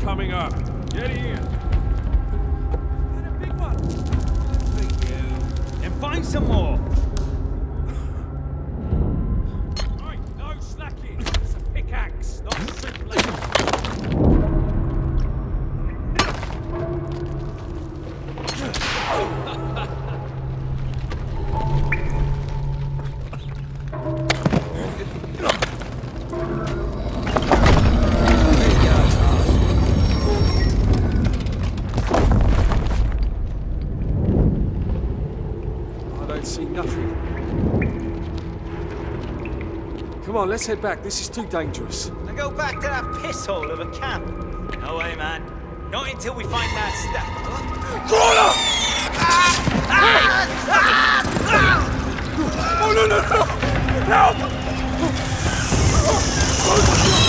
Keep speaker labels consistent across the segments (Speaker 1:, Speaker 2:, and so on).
Speaker 1: Coming up. Get in.
Speaker 2: Had a big one. For you. Then find some more.
Speaker 1: See nothing. Come on, let's head back. This is too dangerous.
Speaker 2: And go back to that piss hole of a camp. No way, man. Not until we find that stuff. Ah!
Speaker 1: Oh, no, no, no! Help! Ah!
Speaker 3: Oh,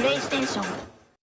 Speaker 3: PlayStation